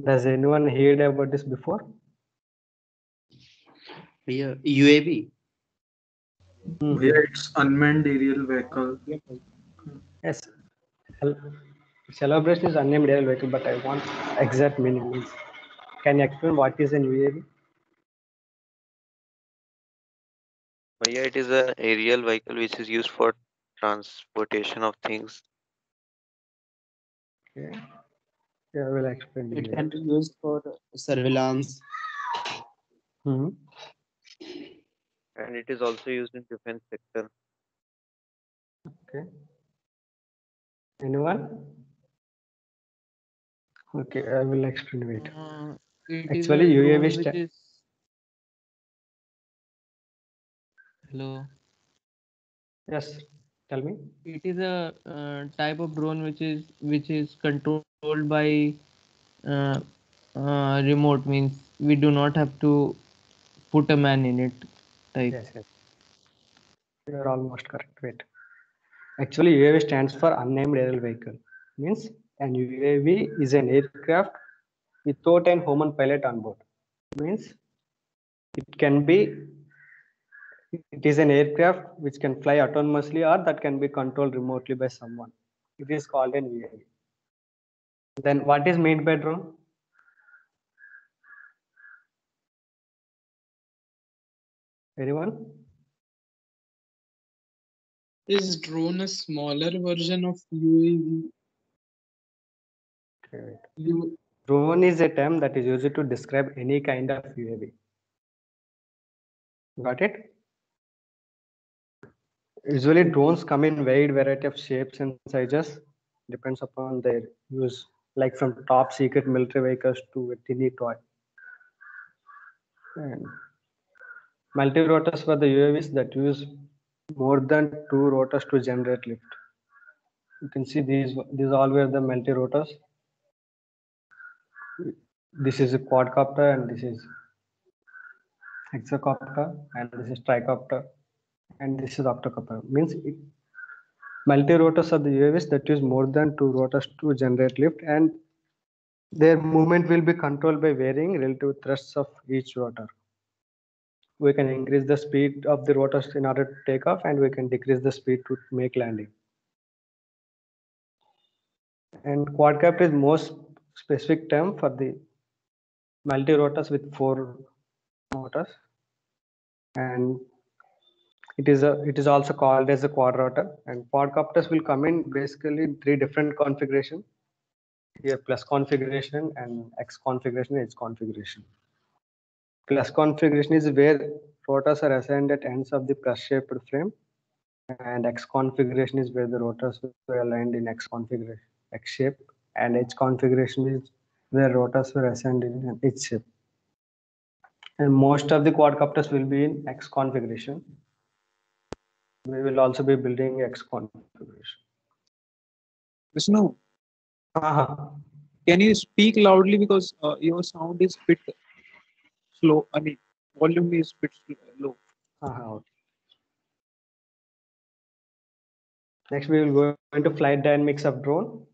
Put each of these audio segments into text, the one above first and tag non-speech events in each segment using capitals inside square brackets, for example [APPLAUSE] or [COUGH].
Does anyone heard about this before? Yeah, UAV. Hmm. Yeah, it's unmanned aerial vehicle. Yes. Celebration is unnamed aerial vehicle, but I want exact meaning. Can you explain what is an UAV? Yeah, it is an aerial vehicle which is used for transportation of things. Okay. Yeah, I will explain. It UAV. can be used for surveillance. Mhm. And it is also used in defense sector. Okay. Anyone? Okay, I will explain. it. Uh, it is Actually, a UAV drone is- Hello. Yes. Tell me. It is a uh, type of drone which is which is controlled by uh, uh, remote means we do not have to put a man in it type. Yes, yes. You are almost correct. Wait. Actually, UAV stands for unnamed aerial vehicle. Means an UAV is an aircraft without an human pilot on board. Means it can be it is an aircraft which can fly autonomously or that can be controlled remotely by someone. It is called an UAV. Then what is meant by drone? Anyone? Is drone a smaller version of UAV? Okay. U- Drone is a term that is used to describe any kind of UAV. Got it? Usually drones come in wide variety of shapes and sizes, depends upon their use, like from top secret military vehicles to a tiny toy. And multi-rotors were the UAVs that use more than two rotors to generate lift. You can see these, these all were the multi-rotors this is a quadcopter and this is hexacopter and this is tricopter and this is octocopter means it, multi-rotors are the UAVs that use more than two rotors to generate lift and their movement will be controlled by varying relative thrusts of each rotor. We can increase the speed of the rotors in order to take off and we can decrease the speed to make landing. And quadcopter is most specific term for the multi-rotors with four motors and it is a it is also called as a quadrotor and quadcopters will come in basically in three different configuration here plus configuration and x configuration h configuration plus configuration is where rotors are assigned at ends of the plus shaped frame and x configuration is where the rotors were aligned in x configuration x shape and H configuration is where rotors were assigned in an H shape. And most of the quadcopters will be in X configuration. We will also be building X configuration. Vishnu, Uh-huh. can you speak loudly because uh, your sound is bit slow. I mean, volume is bit low. Uh-huh. okay. Next, we will go into flight dynamics of drone.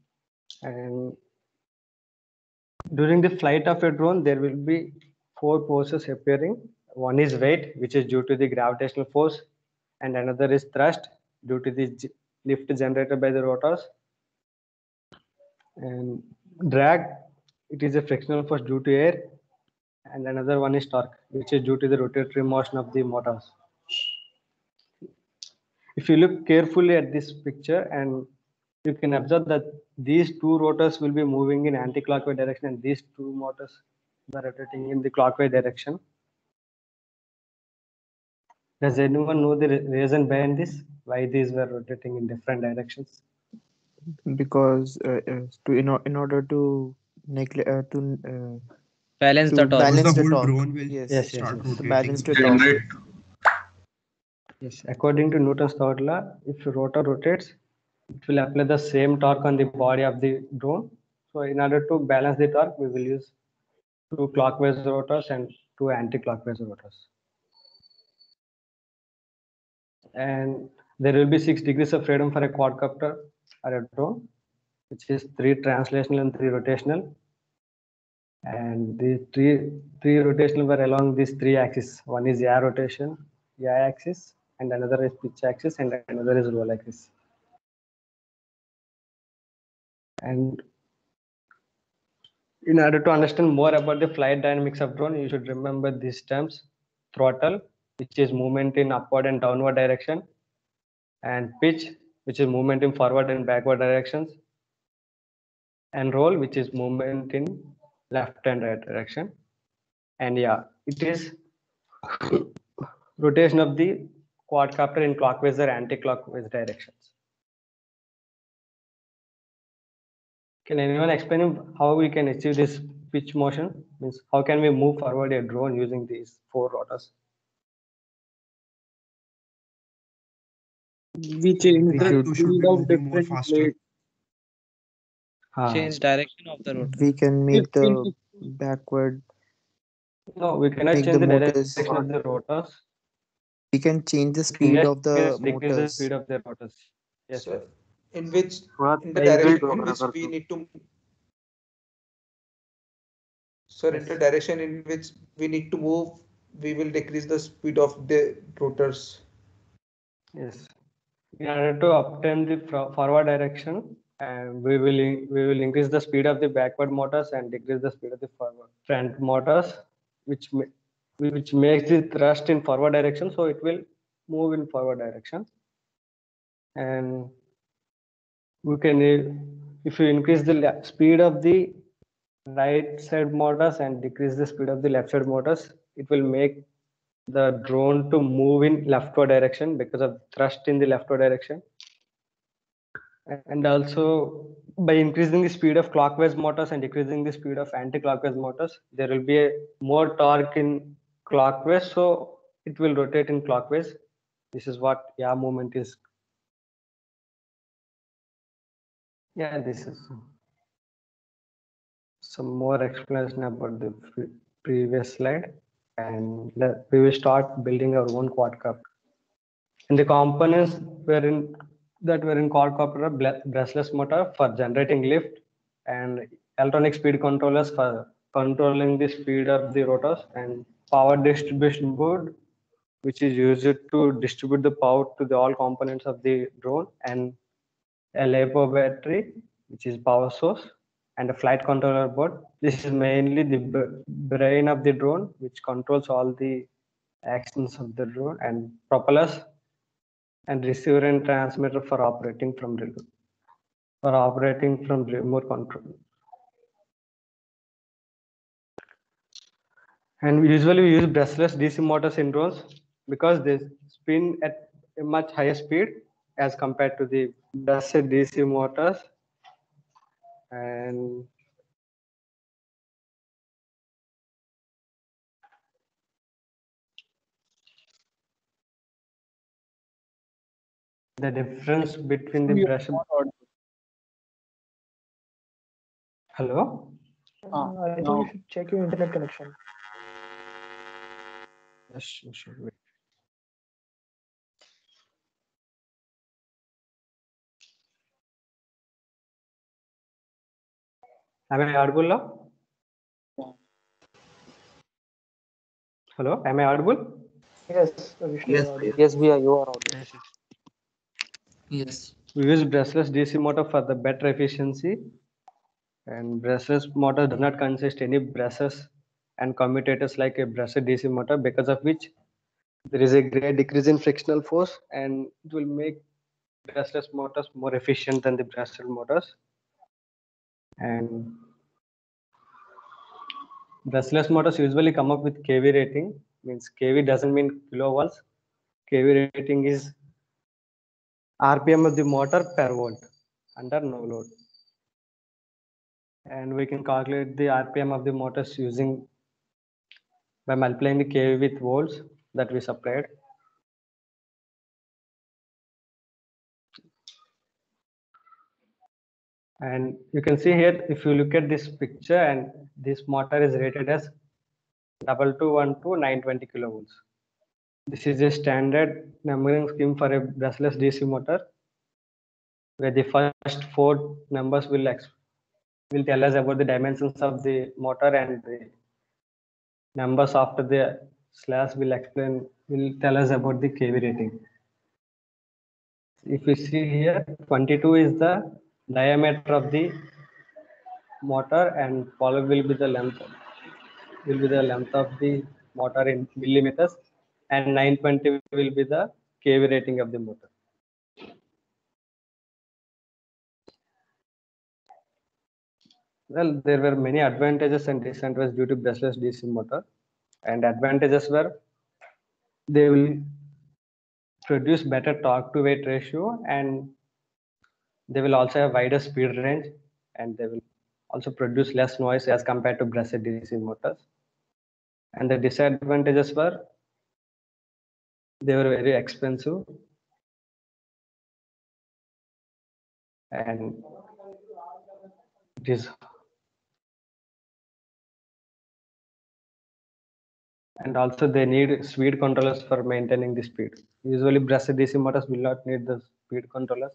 And during the flight of a drone, there will be four forces appearing. One is weight, which is due to the gravitational force, and another is thrust due to the lift generated by the rotors. And drag, it is a frictional force due to air, and another one is torque, which is due to the rotatory motion of the motors. If you look carefully at this picture and you can observe that these two rotors will be moving in anti-clockwise direction and these two motors are rotating in the clockwise direction. Does anyone know the reason behind this? Why these were rotating in different directions? because uh, uh, to in, in order to neglect uh, to uh, Balance to the torque. balance the the whole torque. drone will yes, Yes, yes, yes. to balance the torque. Yes, according to Newton's third law, if a rotor rotates, it will apply the same torque on the body of the drone. So in order to balance the torque, we will use two clockwise rotors and two anti-clockwise rotors. And there will be six degrees of freedom for a quadcopter or a drone, which is three translational and three rotational. And the three three rotational were along these three axes. One is yaw rotation, yaw axis, and another is pitch axis, and another is roll axis. And in order to understand more about the flight dynamics of drone, you should remember these terms: throttle, which is movement in upward and downward direction, and pitch, which is movement in forward and backward directions, and roll, which is movement in left and right direction. And yeah, it is rotation of the quadcopter in clockwise or anti-clockwise directions. Can anyone explain how we can achieve this pitch motion? Means how can we move forward a drone using these four rotors? which interest should, of different. Change direction of the rotor. We can make the backward. No, we cannot change the, direction of the rotors. We can change the speed of the motors. The speed of the rotors. Yes, sir. In which in the direction in which we need to. Sir, in the direction in which we need to move, we will decrease the speed of the rotors. Yes. In order to obtain the forward direction, and we will we will increase the speed of the backward motors and decrease the speed of the forward front motors, which ma- which makes the thrust in forward direction, so it will move in forward direction. And we can if you increase the speed of the right side motors and decrease the speed of the left side motors, it will make the drone to move in leftward direction because of thrust in the leftward direction. And also by increasing the speed of clockwise motors and decreasing the speed of anti-clockwise motors there will be a more torque in clockwise so it will rotate in clockwise. This is what yaw movement is. Yeah this is some more explanation about the pre- previous slide and we will start building our own quadcopter. And the components were in that were in quadcopter are brushless motor for generating lift and electronic speed controllers for controlling the speed of the rotors and power distribution board which is used to distribute the power to the all components of the drone and a LiPo battery which is power source and a flight controller board. [LAUGHS] This is mainly the brain of the drone, which controls all the actions of the drone and propellers and receiver and transmitter for operating from remote for operating from remote control. And we usually we use brushless DC motors in drones because they spin at a much higher speed as compared to the brushed DC motors and the difference between the You are brush hello Ah, I think now- you should check your internet connection. yes sure, sure, wait. Am i audible now hello am i audible Yes, Vishnu. Yes, you are audible. yes, we are. You are audible. Yes. we use brushless DC motor for the better efficiency. And brushless motor does not consist any brushes and commutators like a brushed DC motor, because of which there is a great decrease in frictional force and it will make brushless motors more efficient than the brushed motors. And brushless motors usually come up with kV rating, means kV doesn't mean kilovolts. kV rating is RPM of the motor per volt under no load. And we can calculate the RPM of the motors using by multiplying the kV with volts that we supplied. And you can see here, if you look at this picture and this motor is rated as double two one two nine twenty kilovolts. This is a standard numbering scheme for a brushless DC motor, where the first four numbers will will tell us about the dimensions of the motor and the numbers after the slash will explain will tell us about the kV rating. If you see here, 22 is the diameter of the motor and followed will be the length will be the length of the motor in millimeters and 920 will be the kV rating of the motor. Well, there were many advantages and disadvantages due to brushless DC motor. And advantages were they will produce better torque to weight ratio and they will also have wider speed range and they will also produce less noise as compared to brushed DC motors. And the disadvantages were they were very expensive and and also they need speed controllers for maintaining the speed. Usually brushed DC motors will not need the speed controllers.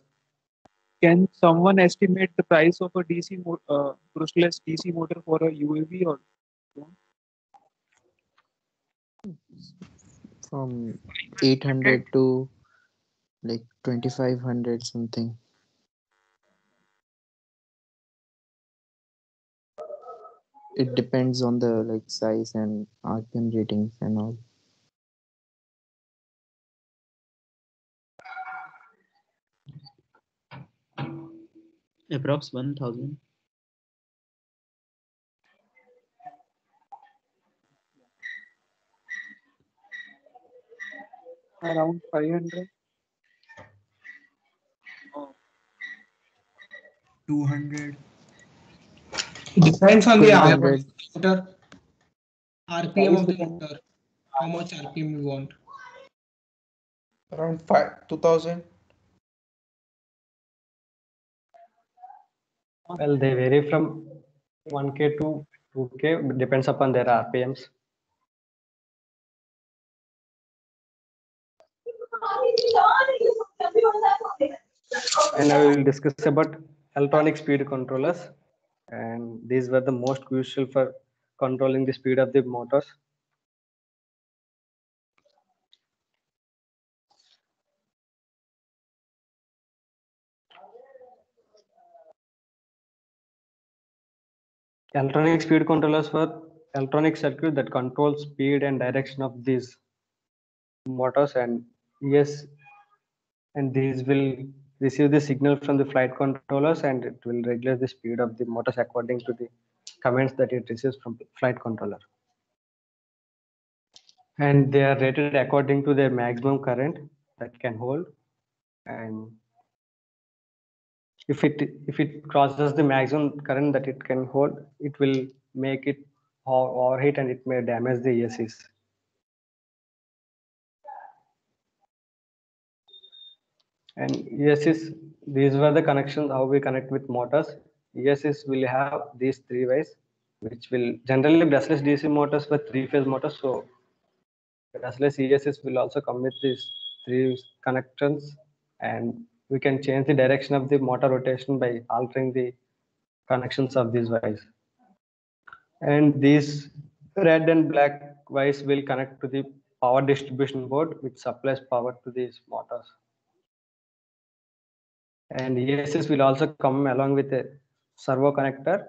Can someone estimate the price of a DC uh, brushless DC motor for a UAV or From 800 to like 2500 something. It depends on the like size and RPM ratings and all. Approx 1000. around 500? 200. It depends on the 1200. motor, RPM of the motor, how much RPM you want. Around five, 2000. Well, they vary from 1K to 2K, depends upon their RPMs. And I will discuss about electronic speed controllers. And these were the most crucial for controlling the speed of the motors. Electronic speed controllers were electronic circuit that controls speed and direction of these motors and yes and these will receive the signal from the flight controllers and it will regulate the speed of the motors according to the commands that it receives from flight controller. And they are rated according to their maximum current that can hold and if it if it crosses the maximum current that it can hold it will make it overheat and it may damage the ESCs. And ESCs, these were the connections how we connect with motors. ESCs will have these three ways, which will generally brushless DC motors were three phase motors. So brushless ESCs will also come with these three connections and we can change the direction of the motor rotation by altering the connections of these wires. And these red and black wires will connect to the power distribution board, which supplies power to these motors. And ESCs will also come along with a servo connector,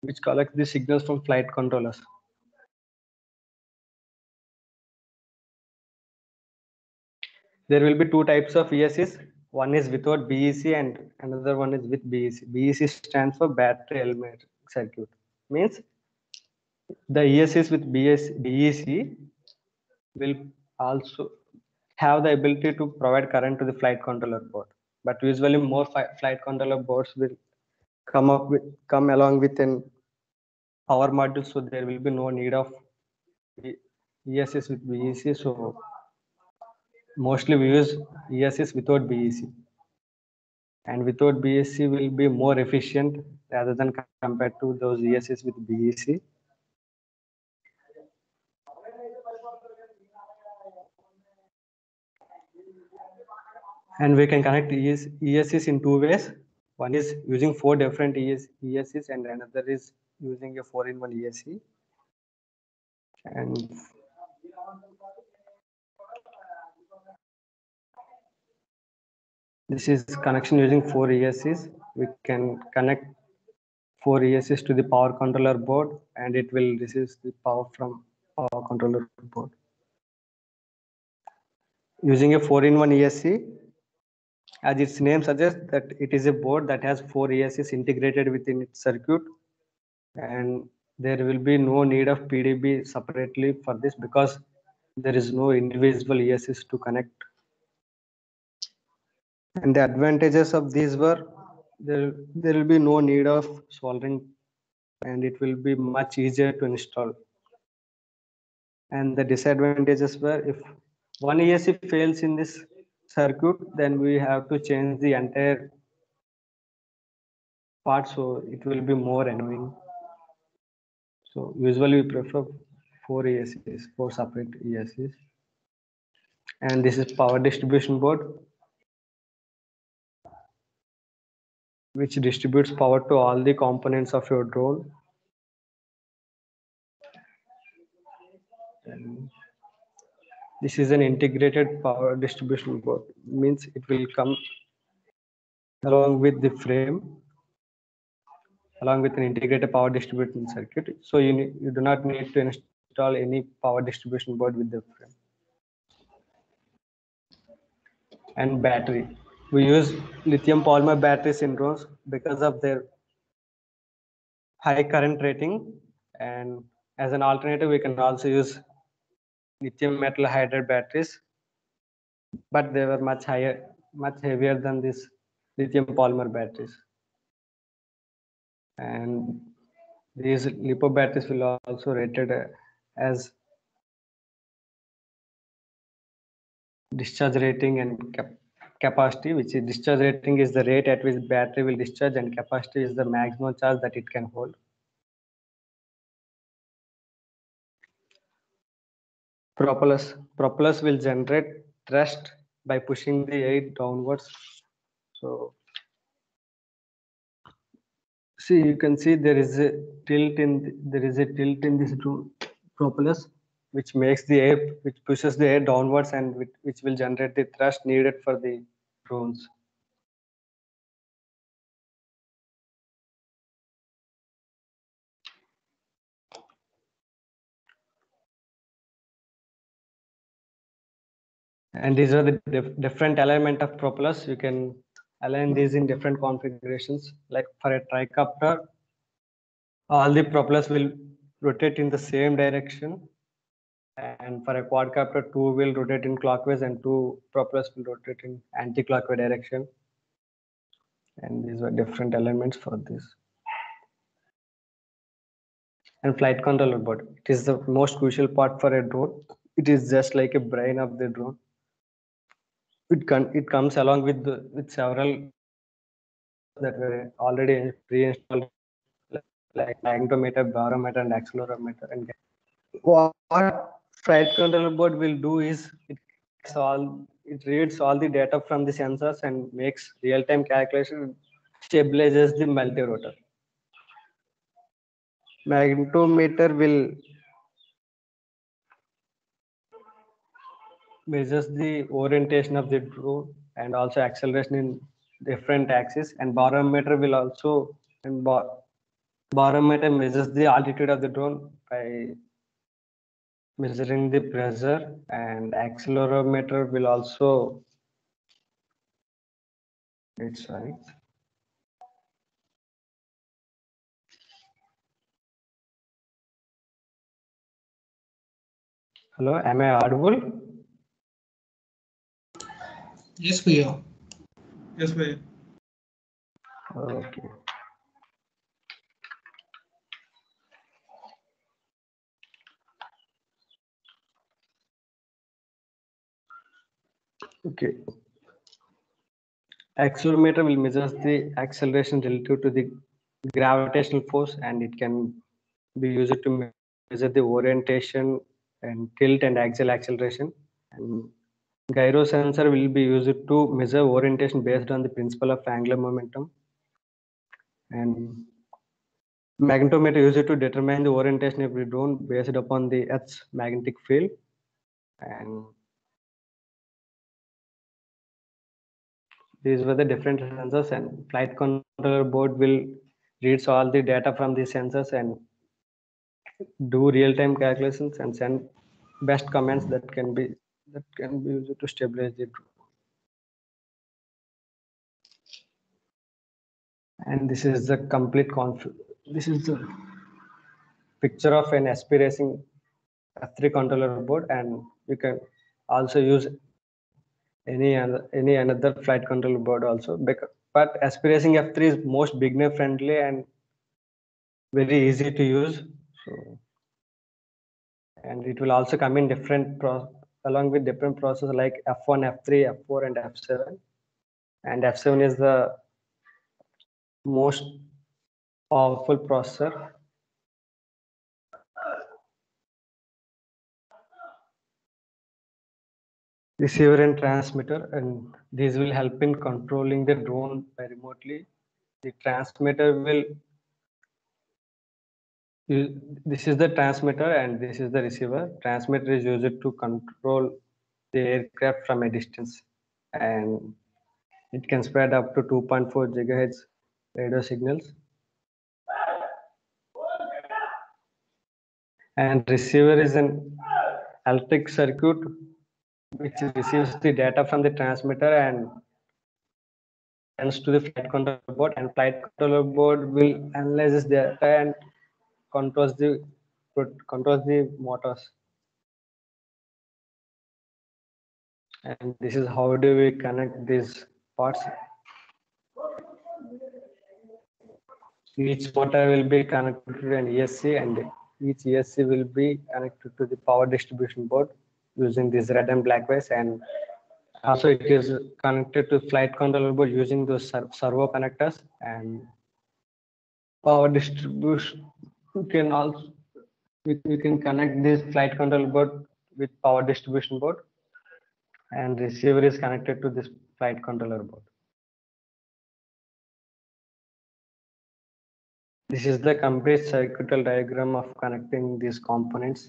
which collects the signals from flight controllers. There will be two types of ESCs. One is without BEC and another one is with BEC. BEC stands for battery eliminator circuit. Means the ESCs with BS, BEC will also have the ability to provide current to the flight controller board. But usually more flight controller boards will come up with come along with an power module, so there will be no need of ESCs with BEC. So mostly we use ESCs without BEC. And without BEC will be more efficient rather than compared to those ESCs with BEC. And we can connect ES, ESCs in two ways. one is using four different E ES, ESCs and another is using a four in one ESC. And this is connection using four ESCs. We can connect four ESCs to the power controller board and it will receive the power from power controller board. Using a four in one ESC, as its name suggests that it is a board that has four ESCs integrated within its circuit and there will be no need of PDB separately for this because there is no individual ESCs to connect. And the advantages of these were there, there will be no need of soldering and it will be much easier to install. And the disadvantages were if one ESC fails in this circuit, then we have to change the entire part, so it will be more annoying. So usually we prefer four ESCs, four separate ESCs. And this is power distribution board, which distributes power to all the components of your drone. And this is an integrated power distribution board, means it will come along with the frame along with an integrated power distribution circuit. So you, you do not need to install any power distribution board with the frame. And battery. We use lithium polymer batteries in drones because of their high current rating. And as an alternative, we can also use lithium metal hydride batteries, but they were much higher, much heavier than these lithium polymer batteries and these lipo batteries will also rated as discharge rating and cap capacity which is discharge rating is the rate at which battery will discharge and capacity is the maximum charge that it can hold. Propellers. Propellers will generate thrust by pushing the air downwards. So see you can see there is a tilt in the, there is a tilt in this propellers which makes the air which pushes the air downwards and which, which will generate the thrust needed for the drones. And these are the dif different alignment of propellers. You can align these in different configurations. Like for a tricopter all the propellers will rotate in the same direction and for a quadcopter two will rotate in clockwise and two propellers will rotate in anti-clockwise direction and these were different elements for this and flight controller board it is the most crucial part for a drone it is just like a brain of the drone it can it comes along with the, with several that were already pre-installed like magnetometer, barometer, and accelerometer. And flight controller board will do is it all it reads all the data from the sensors and makes real-time calculation, stabilizes the multi-rotor. Magnetometer will measures the orientation of the drone and also acceleration in different axes and barometer will also and bar, barometer measures the altitude of the drone by measuring the pressure and accelerometer will also it's sorry hello am i audible Yes, Bhaiya. Yes, bhai. okay okay. Accelerometer will measure the acceleration relative to the gravitational force and it can be used to measure the orientation and tilt and axial acceleration. And gyro sensor will be used to measure orientation based on the principle of angular momentum. And magnetometer used to determine the orientation of the drone based upon the Earth's magnetic field. And these were the different sensors and flight controller board will reads all the data from the sensors and do real-time calculations and send best commands that can be that can be used to stabilize the drone. And this is the complete conf. This is the picture of an SP Racing F3 controller board, and you can also use any other any another flight control board also. But SP F3 is most beginner friendly and very easy to use. So, and it will also come in different pro along with different process like F1, F3, F4, and F7. And F7 is the most powerful processor. Receiver and transmitter, and these will help in controlling the drone by remotely. The transmitter will this is the transmitter and this is the receiver. Transmitter is used to control the aircraft from a distance and it can spread up to 2.4 gigahertz radio signals. And receiver is an electric circuit which receives the data from the transmitter and sends to the flight control board and flight controller board will analyze this data and controls the controls the motors. And this is how do we connect these parts. Each motor will be connected to an ESC and each ESC will be connected to the power distribution board using this red and black wires and also it is connected to flight controller board using those ser- servo connectors and power distribution you can also you can connect this flight control board with power distribution board and receiver is connected to this flight controller board. This is the complete circuital diagram of connecting these components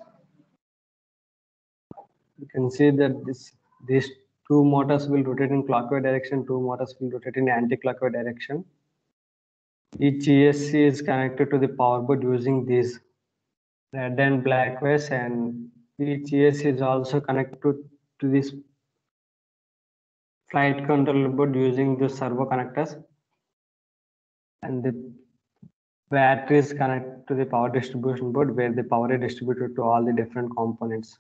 you can see that this these two motors will rotate in clockwise direction two motors will rotate in anti-clockwise direction each ESC is connected to the power board using these red and black wires and each ESC is also connected to, to this flight control board using the servo connectors and the battery is connected to the power distribution board where the power is distributed to all the different components.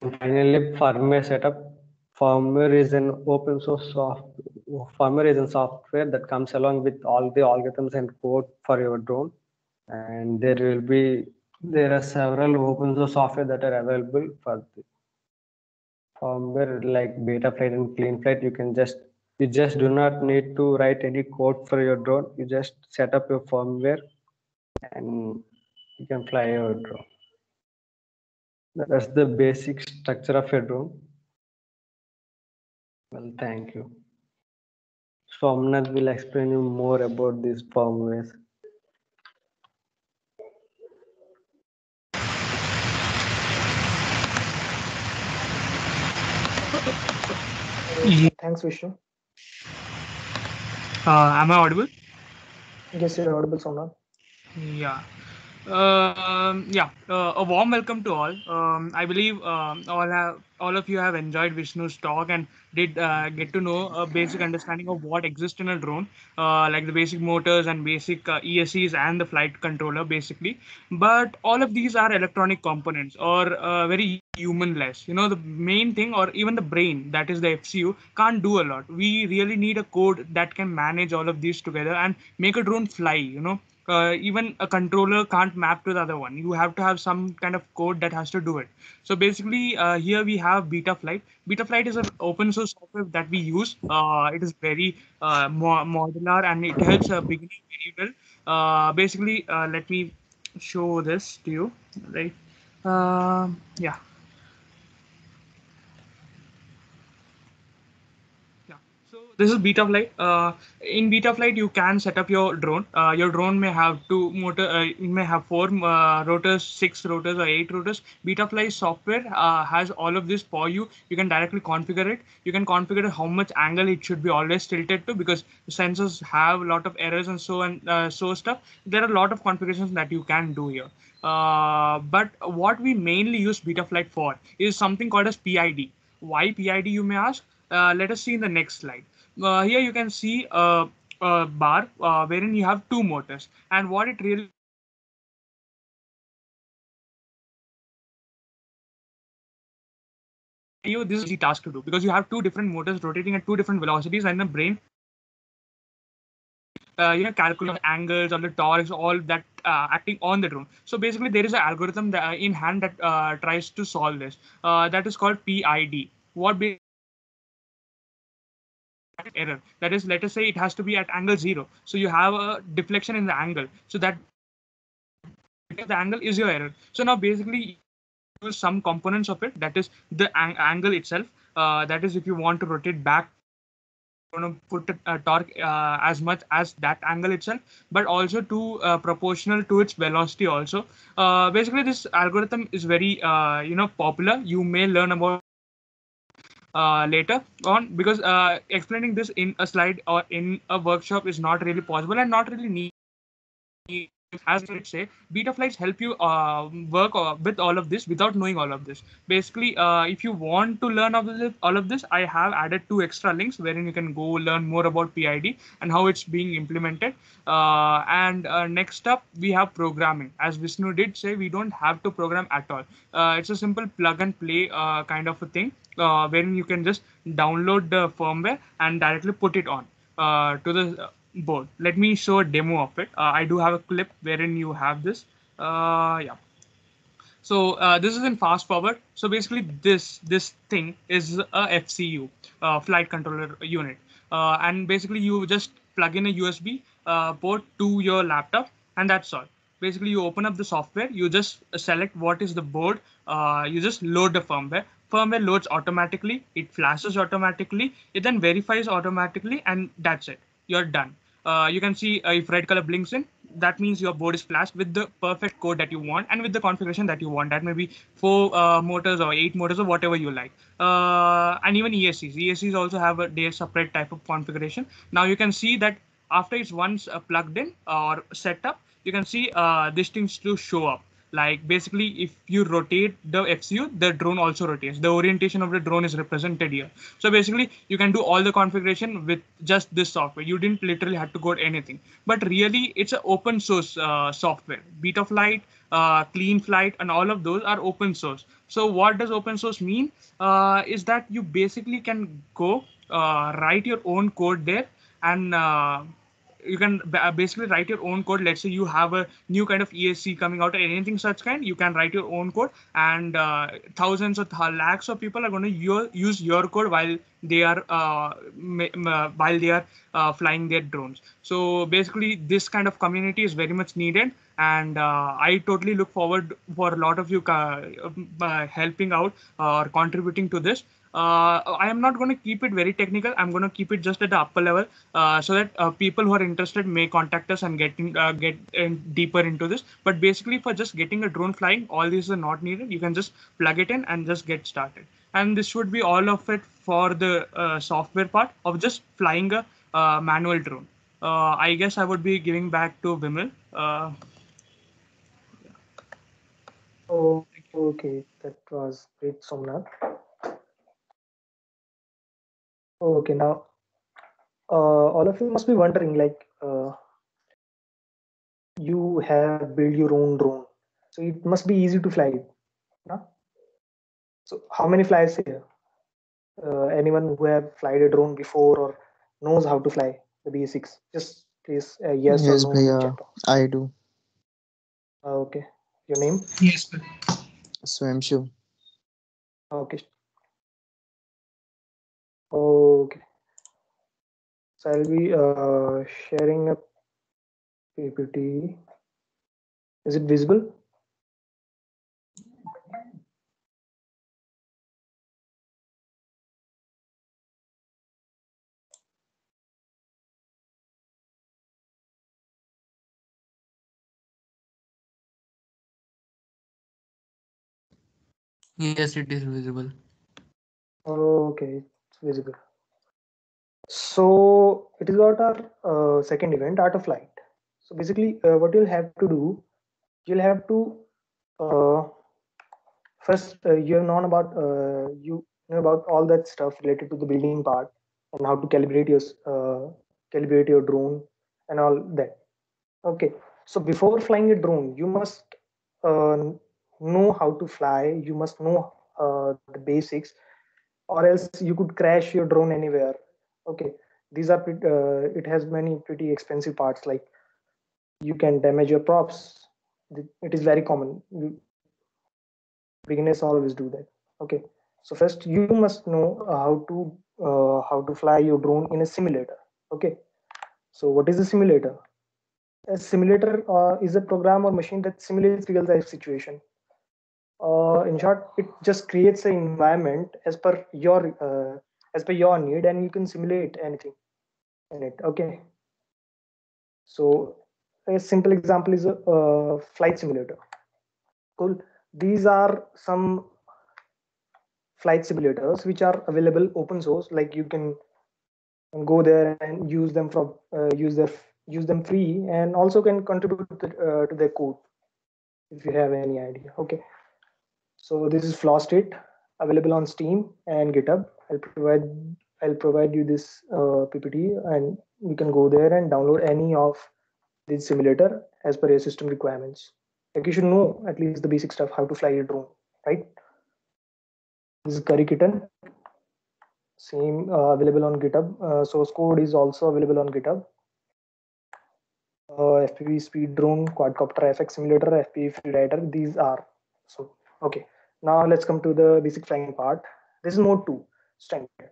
Finally, firmware setup. Firmware is an open source soft firmware is a software that comes along with all the algorithms and code for your drone. And there will be there are several open source software that are available for the firmware like Betaflight and Cleanflight. You can just you just do not need to write any code for your drone. You just set up your firmware and you can fly your drone. That's the basic structure of your drone. Well, thank you. Somnath will explain you more about these firmwares. Uh, Thanks, Vishnu. Uh, am I audible? Yes, you're audible, Somnath. Yeah. Um, yeah. Uh, a warm welcome to all. Um, I believe um, all have all of you have enjoyed Vishnu's talk and did uh, get to know a basic understanding of what exists in a drone, uh, like the basic motors and basic uh, ESCs and the flight controller, basically. But all of these are electronic components or uh, very humanless. You know, the main thing, or even the brain, that is the FCU, can't do a lot. We really need a code that can manage all of these together and make a drone fly. You know, uh, even a controller can't map to the other one. You have to have some kind of code that has to do it. So basically, uh, here we have Betaflight. Betaflight is an open source software that we use. Uh, it is very uh, mo- modular and it helps a beginner very well. Uh, basically, uh, let me show this to you. Right? Yeah. Yeah. So this is Betaflight. Uh, in Betaflight, you can set up your drone. Uh, your drone may have two motor, uh, may have four uh, rotors, six rotors, or eight rotors. Betaflight software uh, has all of this for you. You can directly configure it. You can configure how much angle it should be always tilted to because sensors have a lot of errors and so and uh, so stuff. There are a lot of configurations that you can do here. But what we mainly use Betaflight for is something called as PID. Why PID, you may ask? Let us see in the next slide. Uh, here you can see a, a bar uh, wherein you have two motors. And what it really you this is the task to do because you have two different motors rotating at two different velocities and the brain uh, you know calculate angles or the torques all that uh, acting on the drone so basically there is an algorithm that, uh, in hand that uh, tries to solve this. Uh, that is called pid what error. That is let us say it has to be at angle zero. So you have a deflection in the angle. So that the angle is your error. So now basically some components of it. That is the ang- angle itself. Uh, that is if you want to rotate back going to put a, a torque uh, as much as that angle itself but also to uh, proportional to its velocity also. Uh, basically this algorithm is very uh, you know popular. You may learn about uh, later on because uh, explaining this in a slide or in a workshop is not really possible and not really need as I say, Betaflight's help you uh, work uh, with all of this without knowing all of this. Basically, uh, if you want to learn all of, this, I have added two extra links wherein you can go learn more about PID and how it's being implemented. Uh, and uh, next up, we have programming. As Vishnu did say, we don't have to program at all. It's a simple plug and play kind of a thing wherein you can just download the firmware and directly put it on to the board. Let me show a demo of it. Uh, I do have a clip wherein you have this. Uh, yeah. So uh, this is in fast forward. So basically this this thing is a FCU, uh, flight controller unit. Uh, and basically you just plug in a USB uh, port to your laptop and that's all. Basically you open up the software, you just select what is the board, you just load the firmware firmware loads automatically it flashes automatically it then verifies automatically and that's it. You're done. Uh, you can see uh, if red color blinks in that means your board is flashed with the perfect code that you want and with the configuration that you want. That may be four uh, motors or eight motors or whatever you like. Uh, and even escs escs also have a their separate type of configuration. Now you can see that after it's once uh, plugged in or set up you can see uh, these things to show up like basically if you rotate the fcu the drone also rotates. The orientation of the drone is represented here. So basically you can do all the configuration with just this software. You didn't literally have to code anything. But really it's an open source uh, software. Betaflight uh, Cleanflight and all of those are open source. So what does open source mean? Uh, is that you basically can go uh, write your own code there and uh, you can basically write your own code. Let's say you have a new kind of esc coming out or anything such kind you can write your own code. And uh, thousands or th- lakhs of people are going to use your code while they are uh, uh, while they are uh, flying their drones. So basically this kind of community is very much needed. And uh, i totally look forward for a lot of you uh, helping out or contributing to this uh, I am not going to keep it very technical. I'm going to keep it just at the upper level uh, so that uh, people who are interested may contact us and get in, uh, get in deeper into this. But basically, for just getting a drone flying, all these are not needed. You can just plug it in and just get started. And this would be all of it for the uh, software part of just flying a uh, manual drone. I guess I would be giving back to Vimal. Oh, okay, that was great, Somnath. Okay, now uh, all of you must be wondering like uh, you have built your own drone, so it must be easy to fly. No? So how many flies here? Uh, anyone who have flied a drone before or knows how to fly the basics? Just please uh, yes, yes or no. bhaiya, I do. Uh, okay, your name? Yes, Swamshu. Okay. Okay. So I'll be uh, sharing a PPT. Is it visible? Yes, it is visible. Okay, visible. So it is about our uh, second event, art of flight. So basically, uh, what you'll have to do, you'll have to uh, first uh, you have known about uh, you know about all that stuff related to the building part and how to calibrate your uh, calibrate your drone and all that. Okay, so before flying a drone, you must know how to fly. You must know the basics, or else you could crash your drone anywhere. Okay, these are uh, it has many pretty expensive parts like you can damage your props. It is very common. Beginners always do that. Okay, so first you must know how to uh, how to fly your drone in a simulator. Okay, so what is a simulator? A simulator uh, is a program or machine that simulates real life situation. Uh, in short, it just creates an environment as per your uh, as per your need, and you can simulate anything in it. Okay. So a simple example is a uh, flight simulator. Cool. These are some flight simulators which are available open source. Like you can go there and use them from uh, use their use them free, and also can contribute to, uh, to their code if you have any idea. Okay. So this is Flowstate available on Steam and GitHub. I'll provide I'll provide you this uh, PPT and you can go there and download any of this simulator as per your system requirements. Like you should know at least the basic stuff how to fly a drone, right? This is Curry Kitten. Same uh, available on GitHub. Uh, source code is also available on GitHub. Uh, FPV speed drone, quadcopter FX simulator, FPV freerider. These are so okay. Now let's come to the basic flying part. This is mode two standard.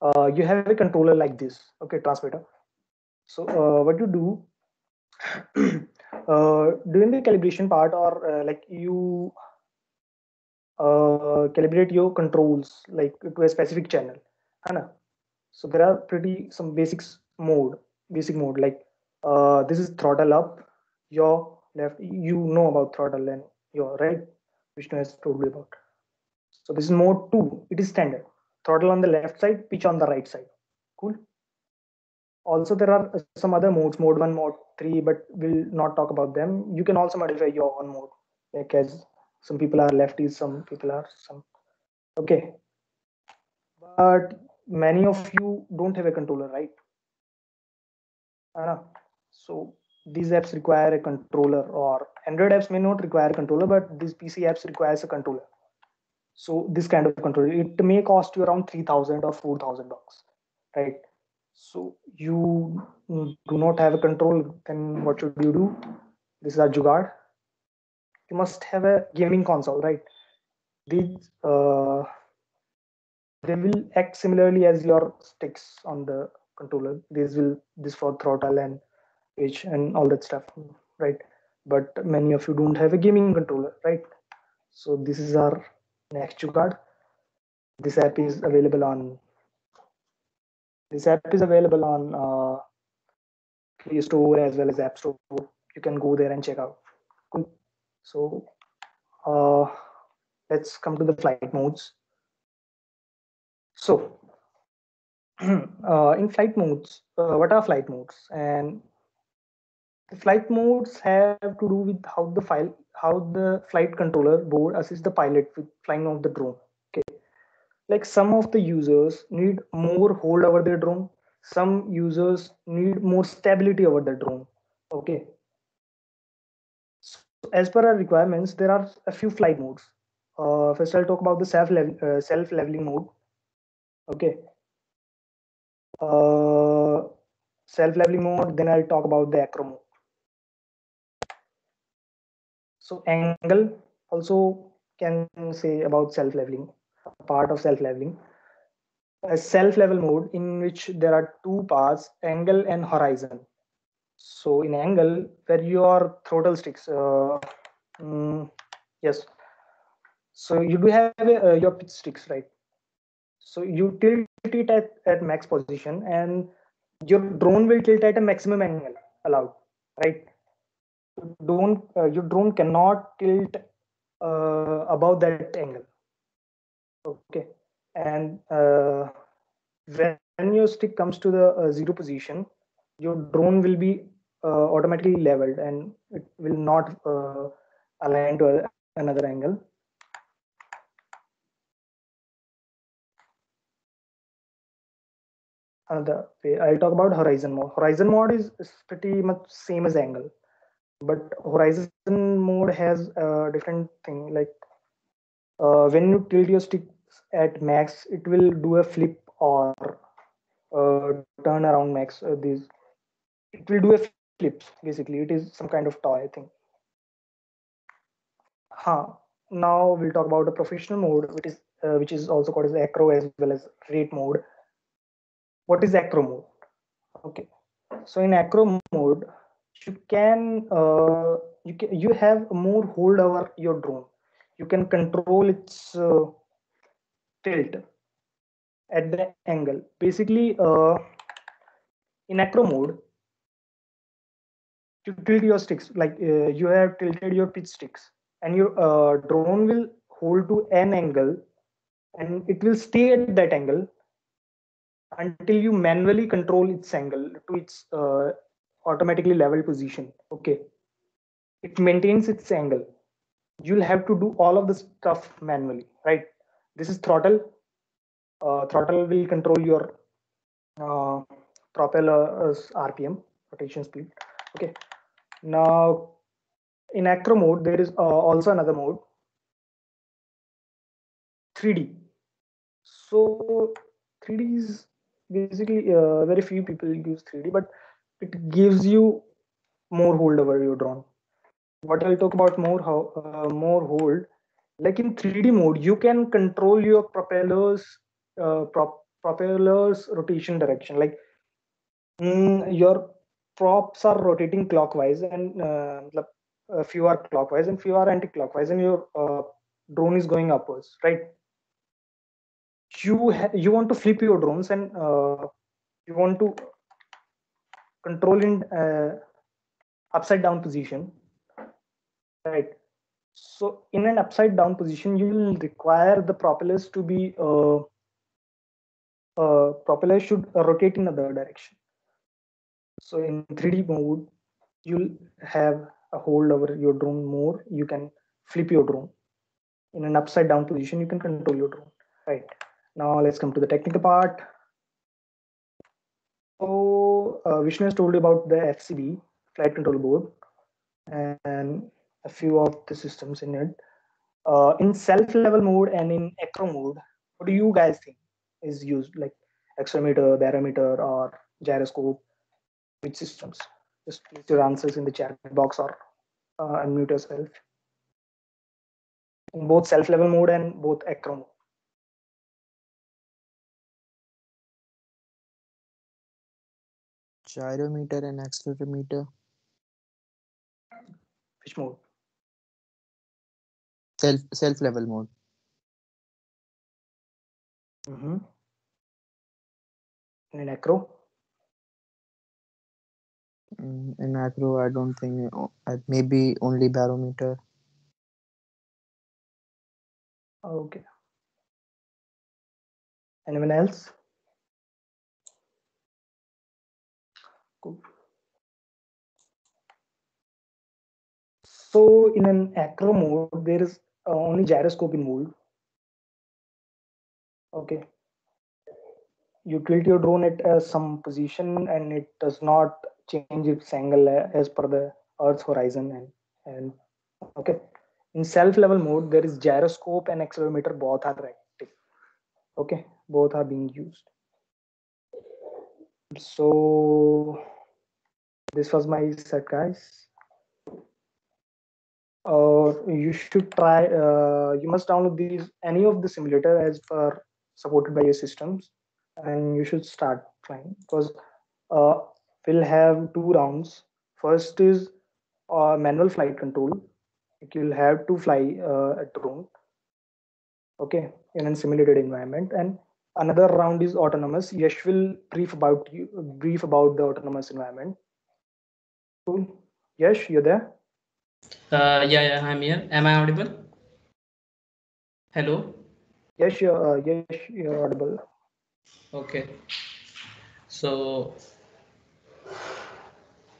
Uh, you have a controller like this, okay, transmitter. So uh, what you do [CLEARS THROAT] uh, during the calibration part, or uh, like you uh, calibrate your controls like to a specific channel. Anna. So there are pretty some basics mode, basic mode like uh, this is throttle up, your left. You know about throttle and your right. Vishnu has told you about. So this is mode two. It is standard. Throttle on the left side, pitch on the right side. Cool. Also, there are uh, some other modes, mode one, mode three, but we'll not talk about them. You can also modify your own mode, like as some people are lefties, some people are some. Okay. But many of you don't have a controller, right? Anna. So these apps require a controller or Android apps may not require a controller, but these PC apps requires a controller. So this kind of controller, it may cost you around 3000 or 4000 bucks, right? So you do not have a control, then what should you do? This is a jugaad. You must have a gaming console, right? These uh, they will act similarly as your sticks on the controller. These will this for throttle and and all that stuff, right? But many of you don't have a gaming controller, right? So this is our next card This app is available on this app is available on uh, Play Store as well as App Store. You can go there and check out. Cool. So uh, let's come to the flight modes. So [CLEARS THROAT] uh, in flight modes, uh, what are flight modes? And flight modes have to do with how the file, how the flight controller board assists the pilot with flying of the drone. Okay, like some of the users need more hold over their drone. Some users need more stability over the drone. Okay. So as per our requirements, there are a few flight modes. Uh, first, I'll talk about the self level, uh, self leveling mode. Okay. Uh, self leveling mode. Then I'll talk about the acro mode. So angle also can say about self leveling, part of self leveling. A self level mode in which there are two paths, angle and horizon. So in angle, where your throttle sticks, uh, mm, yes. So you do have uh, your pitch sticks, right? So you tilt it at, at max position and your drone will tilt at a maximum angle allowed, right? Don't uh, your drone cannot tilt uh, above that angle. Okay, and uh, when your stick comes to the uh, zero position, your drone will be uh, automatically leveled and it will not uh, align to another angle. Another way, I'll talk about horizon mode. Horizon mode is, is pretty much same as angle, but horizon mode has a different thing. Like uh, when you tilt your stick at max, it will do a flip or uh, turn around max. Uh, it will do a flips basically. It is some kind of toy, I think. Huh. Now we'll talk about the professional mode, which is uh, which is also called as acro as well as rate mode. What is acro mode? Okay, so in acro mode, you can uh, you can you have more hold over your drone. You can control its uh, tilt at the angle. Basically, uh, in acro mode, you tilt your sticks like uh, you have tilted your pitch sticks and your uh, drone will hold to an angle and it will stay at that angle until you manually control its angle to its uh, automatically level position. Okay. It maintains its angle. You'll have to do all of the stuff manually right? This is throttle. Uh, throttle will control your uh, propeller's rpm rotation speed. Okay. Now in acro mode there is uh, also another mode. 3d so 3d is basically uh, very few people use 3d but it gives you more hold over your drone. What I'll talk about more how uh, more hold. Like in 3D mode, you can control your propellers uh, prop, propellers rotation direction. Like mm, your props are rotating clockwise and uh, a few are clockwise and few are anti-clockwise, and your uh, drone is going upwards, right? You ha- you want to flip your drones and uh, you want to control in uh, upside down position right? So in an upside down position you will require the propellers to be uh, uh, propellers should rotate in other direction. So in 3d mode you'll have a hold over your drone more. You can flip your drone. In an upside down position you can control your drone right? Now let's come to the technical part so uh, vishnu has told you about the fcb flight control board and a few of the systems in it. Uh, in self level mode and in acro mode what do you guys think is used like accelerometer barometer or gyroscope? Which systems? Just place your answers in the chat box or uh, unmute yourself. In both self level mode and both acro mode Gyrometer and accelerometer. which mode Self self level mode. mm-hmm. in acro Mm, In acro, I don't think uh, uh, maybe only barometer. okay anyone else cool so in an acro mode there is uh, only gyroscope involved. Okay. You tilt your drone at uh, some position and it does not change its angle uh, as per the earth's horizon and and okay. In self level mode there is gyroscope and accelerometer both are active. Okay. Both are being used. So this was my set guys or you should try uh, you must download these any of the simulator as per supported by your systems and you should start trying because uh, we'll have two rounds. First is uh, manual flight control. You'll have to fly uh, a drone okay in a simulated environment. And another round is autonomous. Yash will brief about you brief about the autonomous environment. Cool. Yash you're there Uh, yeah, yeah, I'm here. Am I audible? Hello? Yes, you're, uh, yes, you're audible. Okay. So,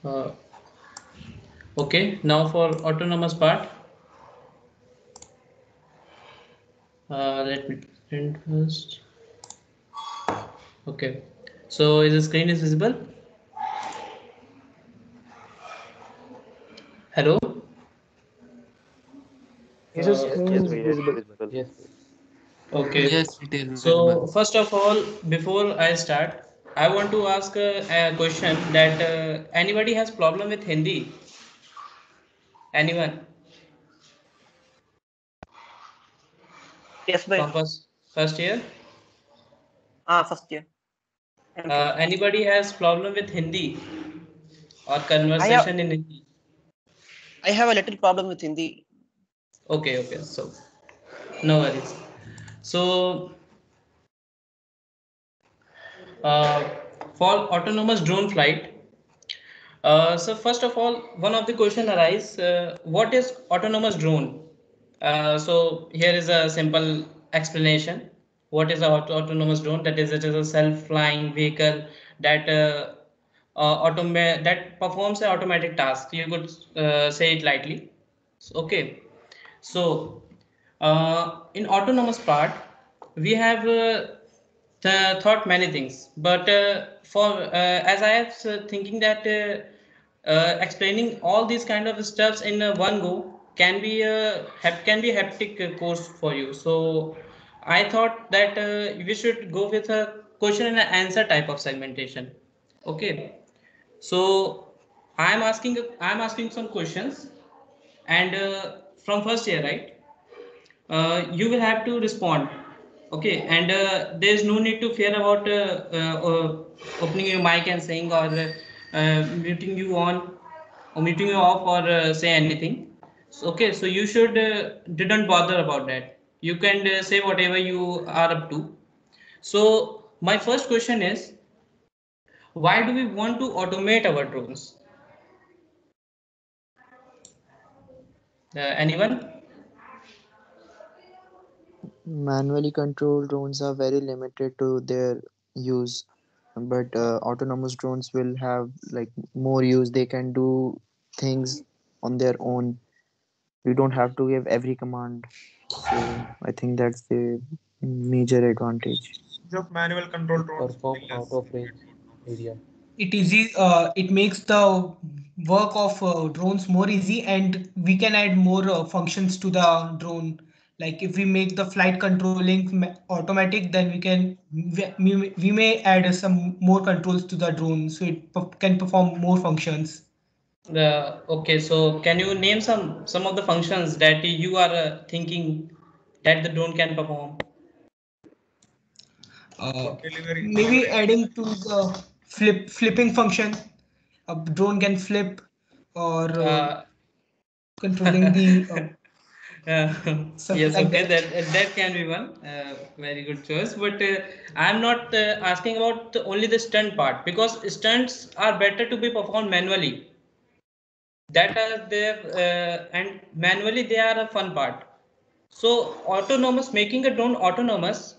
uh, okay, now for autonomous part. Uh, let me print first. Okay, so is the screen is visible? Hello? Yes, your Uh, Yes, is Bhaiya, it is visible. visible. Yes. Okay. Yes, it is. So visible. first of all, before I start, I want to ask a, a question that uh, anybody has problem with Hindi? Anyone? Yes, From bhaiya. first, first year? Ah, first year. Uh, anybody has problem with Hindi or I have, conversation in Hindi? I have a little problem with Hindi. Okay, okay. So no worries. So uh, for autonomous drone flight, uh, so first of all, one of the question arise, uh, what is autonomous drone? Uh, so here is a simple explanation. What is a auto- autonomous drone? That is, it is a self-flying vehicle that uh, uh, automa- that performs an automatic task. You could say it lightly. So, okay. So uh, in autonomous part, we have uh, th- thought many things, but uh, for uh, as I uh, thinking that explaining all these kind of steps in one go can be a can be uh, course for you. So I thought that uh, we should go with a question and answer type of segmentation. Okay, so I am asking I am asking some questions, and uh, from first year, right? uh, you will have to respond okay? And uh, there's no need to fear about uh, uh, uh, opening your mic and saying or muting you on or muting you off or say anything. So, okay so you should didn't bother about that. You can say whatever you are up to. So my first question is why do we want to automate our drones anyone Manually controlled drones are very limited to their use, but uh, autonomous drones will have like more use. They can do things on their own. You don't have to give every command. So I think that's the major advantage. of manual control drones. Perform out of range area. It easy uh, it makes the work of uh, drones more easy and we can add more uh, functions to the drone like if we make the flight controlling ma- automatic then we can we, we we may add some more controls to the drone so it can perform more functions Uh, okay, so can you name some some of the functions that you are uh, thinking that the drone can perform? uh, maybe adding to the flip flipping function a drone can flip or uh, Uh, controlling the [LAUGHS] uh, yes, like okay, that that, that can be one uh, very good choice. But uh, I'm not uh, asking about only the stunt part because stunts are better to be performed manually. That are there uh, and manually they are a fun part. So autonomous, making a drone autonomous,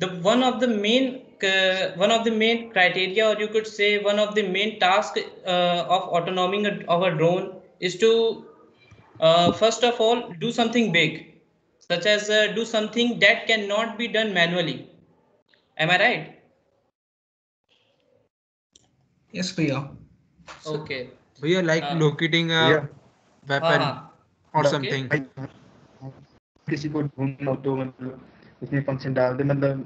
the one of the main uh, one of the main criteria, or you could say one of the main task uh, of autonomy of a drone is to uh, first of all do something big such as uh, do something that cannot be done manually am i right yes bhaiya okay भैया like Uh, locating a Yeah. weapon हाँ, or Okay. something. किसी को ढूंढना हो तो मतलब उसमें function डाल दे मतलब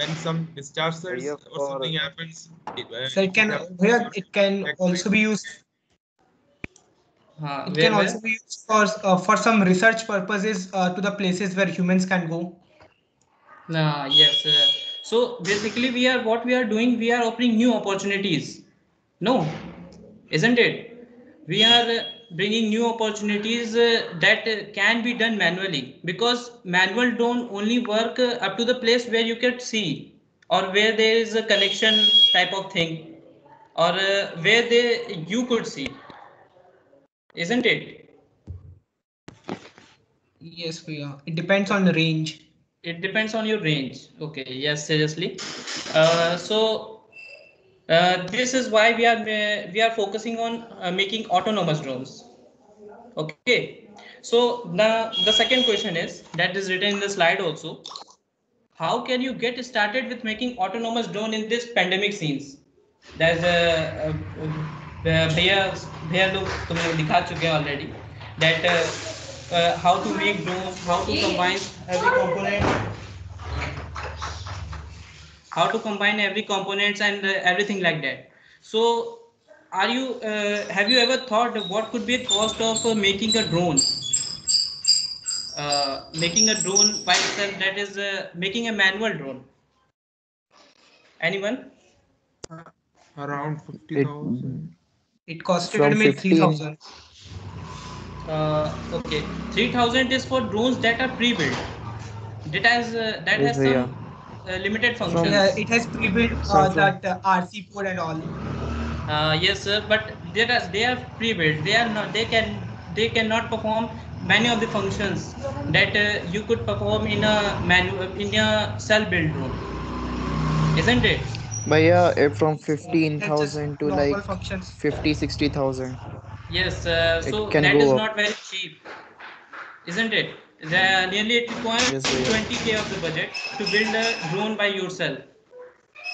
when some disasters Bhaiya, or something happens. it- uh, so it can bhaiya, it can also be used uh, It can where? also be used for uh, for some research purposes uh, to the places where humans can go. Uh, yes, uh, So basically, we are what we are doing. We are opening new opportunities. No, isn't it? We are uh, bringing new opportunities uh, that can be done manually. Because manual don't only work uh, up to the place where you can see or where there is a connection type of thing or uh, where they you could see. Isn't it? Yes, we are. It depends on the range. it depends on your range. Okay yes seriously. Uh, so uh, this is why we are ma- we are focusing on uh, making autonomous drones okay so now the second question is that is written in the slide also how can you get started with making autonomous drone in this pandemic scenes there's a भैया भैया लोग तुम्हें दिखा चुके हैं already that uh, uh, how to make drones how to combine every component how to combine every components and uh, everything like that. So are you uh, have you ever thought what could be a cost of uh, making a drone? Uh, making a drone by itself that is uh, making a manual drone. Anyone? Around 50,000. It costed From me 3000. uh, okay. 3000 is for drones that are pre-built. That has uh, that Yes, has yeah. Some uh, limited functions Yeah, it has pre-built uh, that uh, RC code and all. Uh, yes, sir, but they are they are pre-built. They are not. They can they cannot perform many of the functions that uh, you could perform in a manual in a cell build room, isn't it? But yeah, it from 15,000 to like functions. 50, 60,000. Yes. Uh, so can that go is up. not very cheap, isn't it? The, nearly it requires Yes, 20k of the budget to build a drone by yourself.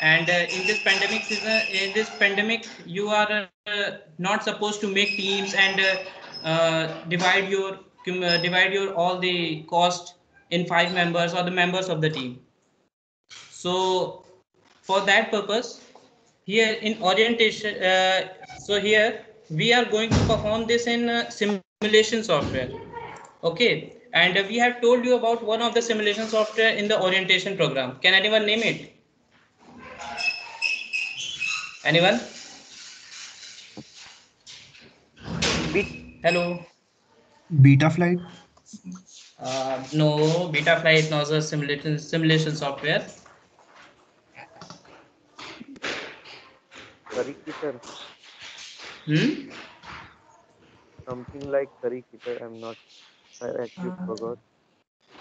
And uh, in this pandemic season, in this pandemic, you are uh, not supposed to make teams and uh, uh, divide your uh, divide your all the cost in five members or the members of the team. So for that purpose, here in orientation, uh, so here we are going to perform this in uh, simulation software. Okay, and uh, we have told you about one of the simulation software in the orientation program. Can anyone name it? Anyone? Hello. Betaflight. Uh, no, Betaflight knows a simulation simulation software. Curricular. Hmm? Something like curricular. I'm not. I actually forgot.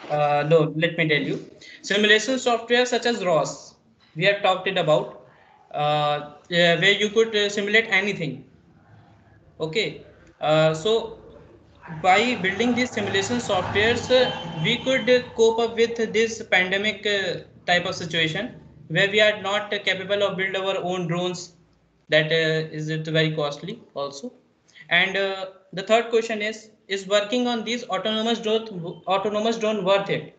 Uh, no, let me tell you. Simulation software such as ROS, we have talked it about, uh, where you could uh, simulate anything. Okay, uh, so by building these simulation softwares, uh, we could uh, cope up with this pandemic uh, type of situation where we are not uh, capable of build our own drones. That uh, is it very costly also. And uh, the third question is: Is working on these autonomous drone autonomous drone worth it?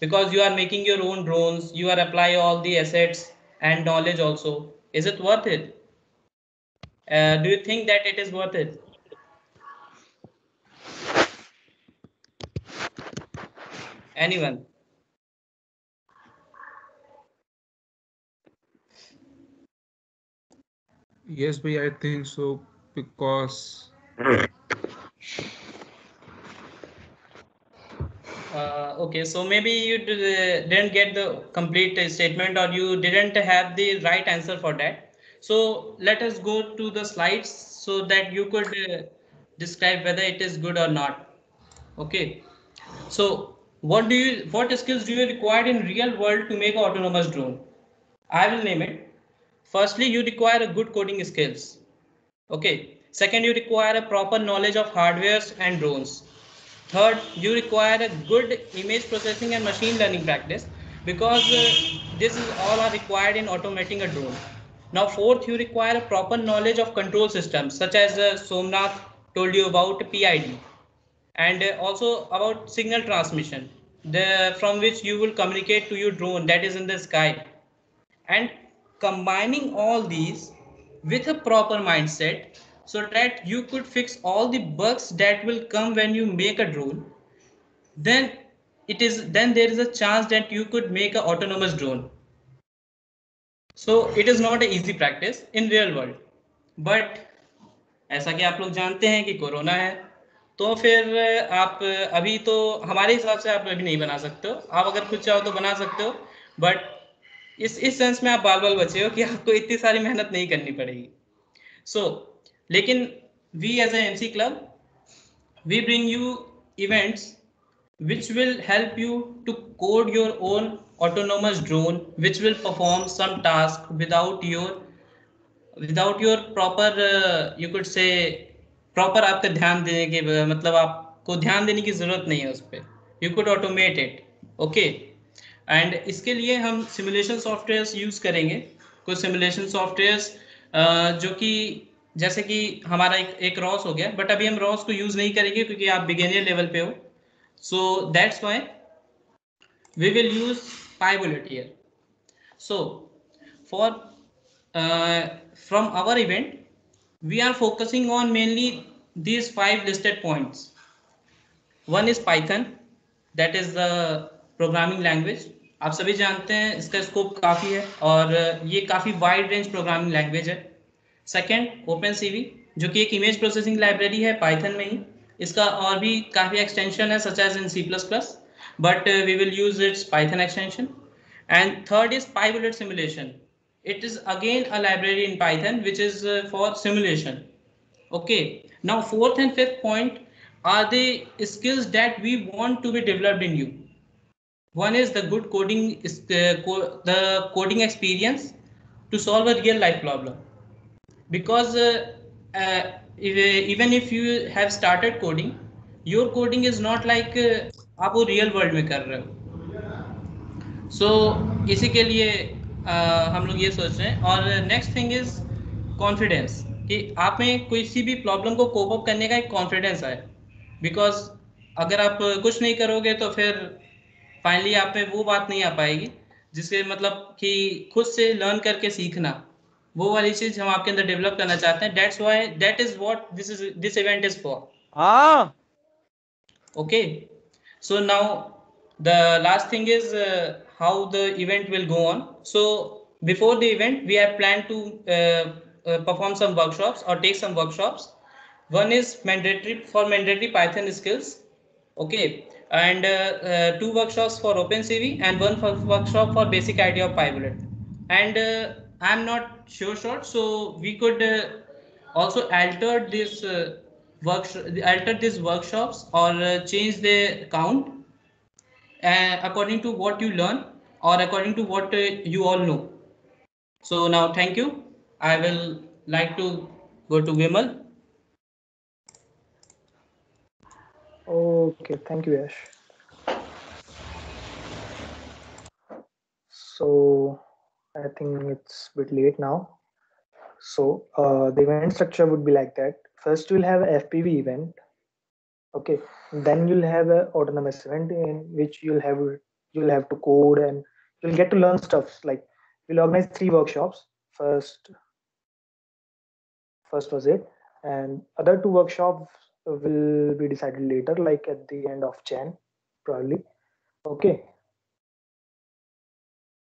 Because you are making your own drones, you are apply all the assets and knowledge also. Is it worth it? Uh, do you think that it is worth it? Anyone? Yes, but I think so because [LAUGHS] Uh, okay, so maybe you didn't get the complete statement or you didn't have the right answer for that. So let us go to the slides so that you could uh, describe whether it is good or not. Okay. So what do you, what skills do you require in real world to make an autonomous drone? I will name it. Firstly, you require a good coding skills. Okay. Second, you require a proper knowledge of hardwares and drones. Third, you require a good image processing and machine learning practice because uh, this is all are required in automating a drone. Now, fourth, you require a proper knowledge of control systems such as uh, Somnath told you about PID and uh, also about signal transmission the from which you will communicate to your drone that is in the sky and combining all these with a proper mindset so that you could fix all the bugs that will come when you make a drone then it is then there is a chance that you could make an autonomous drone so it is not a easy practice in real world but ऐसा कि आप लोग जानते हैं कि corona है तो फिर आप अभी तो हमारे हिसाब से आप अभी नहीं बना सकते हो आप अगर खुद चाहो तो बना सकते हो बट इस इस सेंस में आप बाल बाल बचे हो कि आपको इतनी सारी मेहनत नहीं करनी पड़ेगी सो so, लेकिन we as M C club we bring you events which will help you to code your own autonomous drone which will perform some task without your without your proper you could say proper आपके ध्यान देने के मतलब आपको ध्यान देने की ज़रूरत नहीं है उस पर you could automate it okay and इसके लिए हम सिमुलेशन सॉफ्टवेयर यूज़ करेंगे। कुछ सिमुलेशन सॉफ्टवेयर uh, जो कि जैसे कि हमारा एक एक रॉस हो गया बट अभी हम रॉस को यूज़ नहीं करेंगे क्योंकि आप बिगेनियर लेवल पे हो। So that's why we will use PyBullet here so for from our event we are focusing on mainly these five listed points. One is python, that is the programming language. आप सभी जानते हैं, इसका scope काफ़ी है और ये काफ़ी वाइड रेंज प्रोग्रामिंग लैंग्वेज है। सेकेंड ओपन सी जो कि एक इमेज प्रोसेसिंग लाइब्रेरी है पाइथन में ही। इसका और भी काफ़ी एक्सटेंशन है such as in C plus plus but we will use its Python extension and third is PyBullet simulation it is again a library in Python which is for simulation okay now fourth and fifth point are the skills that we want to be developed in you one is the good coding the coding experience to solve a real life problem because uh, uh, if, even if you have started coding your coding is not like uh, आप वो real world में कर रहे हो। सो so, इसी के लिए Uh, हम लोग ये सोच रहे हैं। और नेक्स्ट थिंग इज़ कॉन्फिडेंस कि आप में किसी भी प्रॉब्लम को कोप अप करने का एक कॉन्फिडेंस आए बिकॉज़ अगर आप कुछ नहीं करोगे तो फिर फाइनली आप में वो बात नहीं आ पाएगी जिसके मतलब कि खुद से लर्न करके सीखना। वो वाली चीज़ हम आपके अंदर डेवलप करना चाहते हैं that's why that is what this is this event is for हाँ okay so now the last thing is how the event will go on. So before the event, we have planned to uh, uh, perform some workshops or take some workshops. One is mandatory for mandatory Python skills. Okay. And uh, two workshops for OpenCV and one for workshop for basic idea of Pivolet. And I'm not sure short, so we could also alter this workshop, alter these workshops or change the count uh, according to what you learn or according to what uh, you all know. So now, thank you. I will like to go to Vimal. Okay, thank you, Yash. So I think it's a bit late now. So uh, the event structure would be like that. First, we'll have a FPV event. Okay. Then you'll have an autonomous event in which you'll have you'll have to code and you'll get to learn stuff. Like we'll organize three workshops. First first was it. And other two workshops will be decided later like at the end of jan probably. Okay